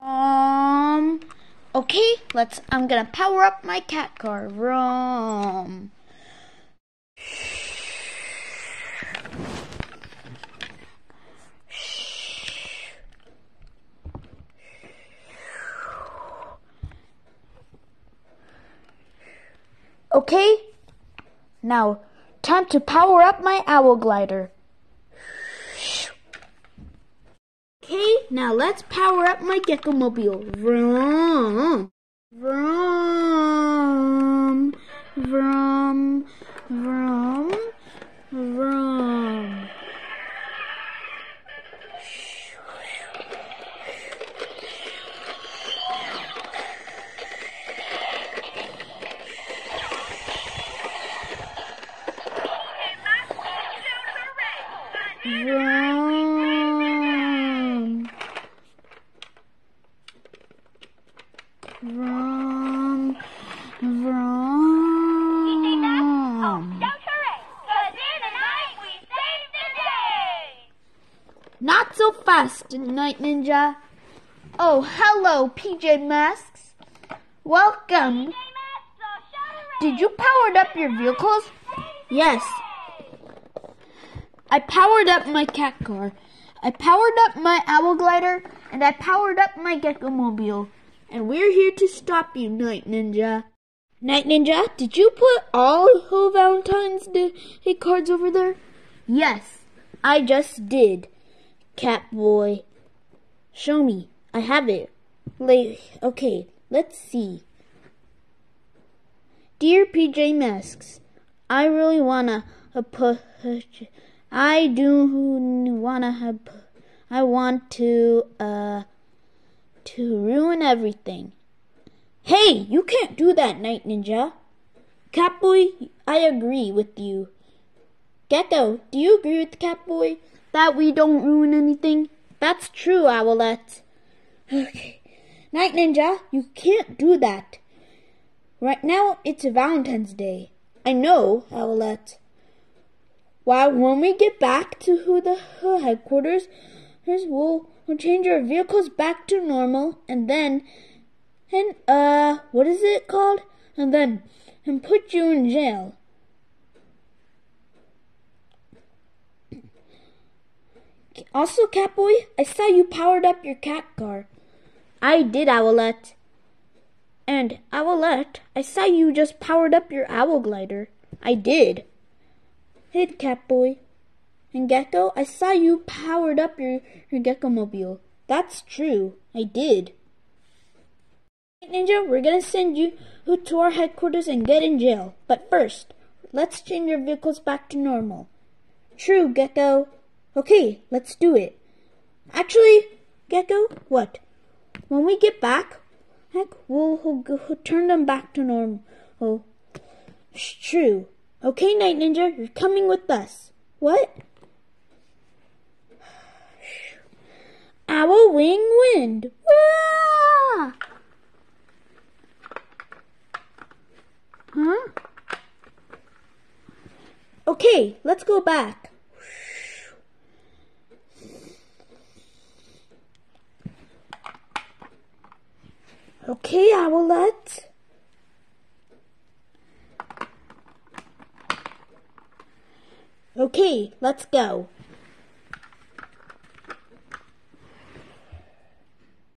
Um, okay, let's, I'm gonna power up my cat car. Vroom. Okay, now time to power up my owl glider. Okay, now let's power up my Gekko mobile. Vroom, vroom, vroom, vroom, vroom. Vroom. Vroom. Vroom. Not so fast, Night Ninja. Oh, hello, PJ Masks. Welcome. Did you power up your vehicles? Yes. I powered up my cat car. I powered up my owl glider, and I powered up my Gekko mobile. And we're here to stop you, Night Ninja. Night Ninja, did you put all of Valentine's Day cards over there? Yes, I just did. Cat boy. Show me. I have it. Like, okay, let's see. Dear PJ Masks, I really wanna put. I do wanna have. I want to uh to ruin everything. Hey, you can't do that, Night Ninja. Catboy, I agree with you. Gekko, do you agree with Catboy that we don't ruin anything? That's true, Owlette. Okay. Night Ninja, you can't do that. Right now, it's Valentine's Day. I know, Owlette. Well, when we get back to the headquarters, we'll, we'll change our vehicles back to normal, and then, and uh, what is it called? And then, and put you in jail. Also, Catboy, I saw you powered up your cat car. I did, Owlette. And Owlette, I saw you just powered up your owl glider. I did. Hey, Catboy. And Gekko, I saw you powered up your, your Gekko mobile. That's true. I did. Ninja, we're gonna send you to our headquarters and get in jail. But first, let's change your vehicles back to normal. True, Gekko. Okay, let's do it. Actually, Gekko, what? When we get back, heck, we'll, we'll, we'll turn them back to normal. Oh, true. Okay, Night Ninja, you're coming with us. What? Owl Wing Wind. Huh? Okay, let's go back. Okay, Owlette. Okay, let's go.